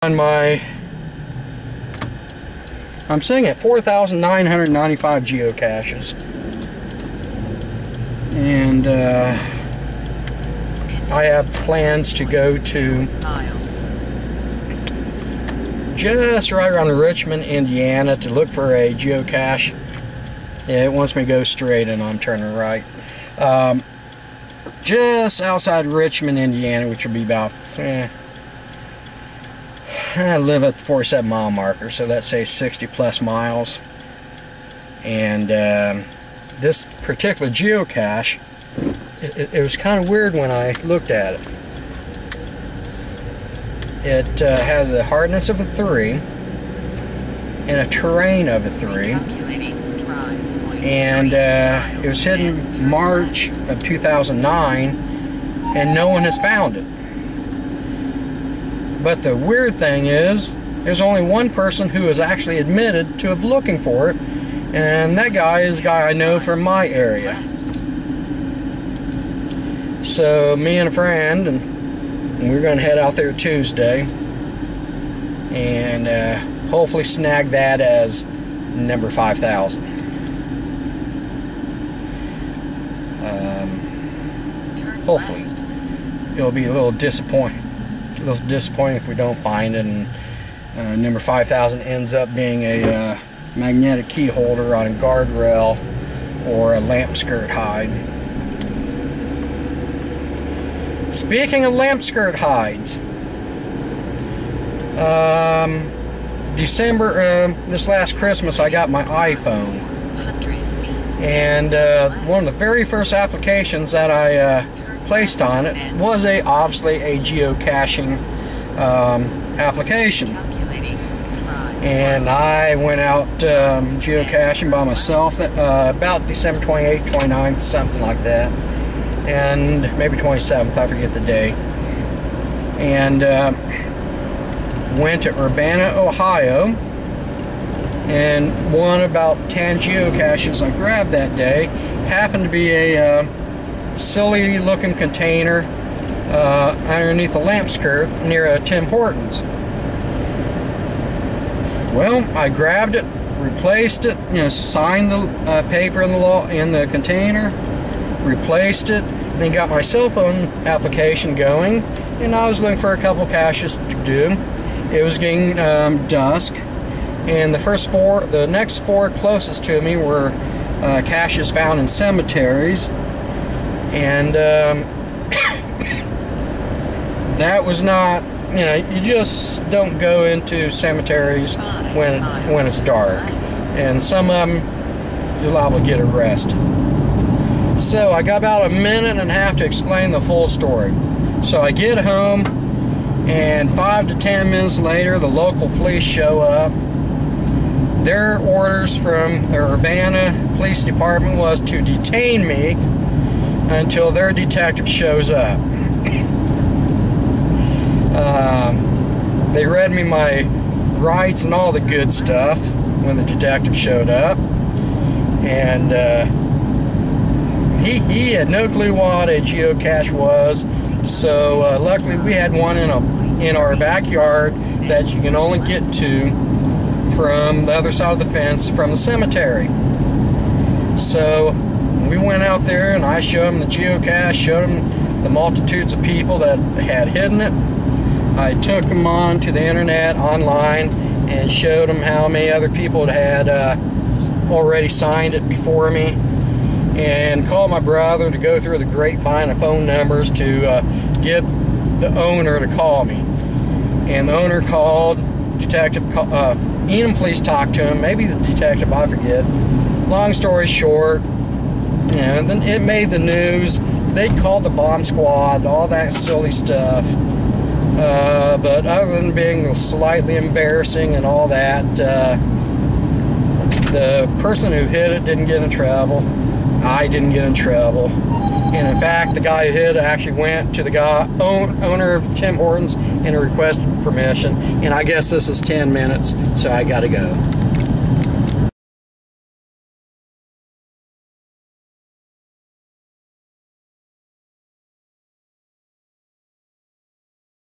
on my I'm sitting at 4,995 geocaches and uh, I have plans to go to just right around Richmond, Indiana to look for a geocache. Yeah, it wants me to go straight and I'm turning right. Um, just outside Richmond, Indiana, which will be about eh, I live at the 47 mile marker, so let's say 60 plus miles. And um, this particular geocache, it, it, it was kind of weird when I looked at it. It uh, has a hardness of a 3 and a terrain of a 3 point and uh, it was hidden March of 2009 and no one has found it. But the weird thing is, there's only one person who has actually admitted to have looking for it, and that guy is a guy I know from my area. So me and a friend, and we're going to head out there Tuesday, and uh, hopefully snag that as number 5,000. Um, hopefully. it'll be a little disappointing. A little disappointing if we don't find it. And uh, number 5000 ends up being a uh, magnetic key holder on a guardrail or a lamp skirt hide. Speaking of lamp skirt hides, um, December, uh, this last Christmas, I got my iPhone. And uh, one of the very first applications that I uh, placed on it was a obviously a geocaching um, application. And I went out um, geocaching by myself uh, about December 28th, 29th, something like that. And maybe 27th, I forget the day. And uh, went to Urbana, Ohio, and one about 10 geocaches I grabbed that day happened to be a uh, silly looking container uh, underneath a lamp skirt near a Tim Hortons. Well, I grabbed it, replaced it, you know, signed the uh, paper in the law in the container, replaced it, then got my cell phone application going, and I was looking for a couple caches to do. It was getting um, dusk, and the first four, the next four closest to me were uh, caches found in cemeteries, and um, that was not, you know, you just don't go into cemeteries when when it's dark, and some of them you're liable to get arrested. So I got about a minute and a half to explain the full story. So I get home, and five to ten minutes later, the local police show up. Their orders from the Urbana Police Department was to detain me until their detective shows up. Um, they read me my rights and all the good stuff when the detective showed up, and uh, he he had no clue what a geocache was. So uh, luckily, we had one in a in our backyard that you can only get to from the other side of the fence from the cemetery. So we went out there and I showed them the geocache, showed them the multitudes of people that had hidden it. I took them on to the internet online and showed them how many other people had uh, already signed it before me and called my brother to go through the grapevine of phone numbers to uh, get the owner to call me. And the owner called, detective, uh, Enum police talked to him, maybe the detective, I forget. Long story short, know, then it made the news. They called the bomb squad, all that silly stuff. Uh, but other than being slightly embarrassing and all that, uh, the person who hit it didn't get in trouble. I didn't get in trouble. And in fact, the guy who hit it actually went to the guy own, owner of Tim Hortons and requested permission. And I guess this is 10 minutes, so I got to go.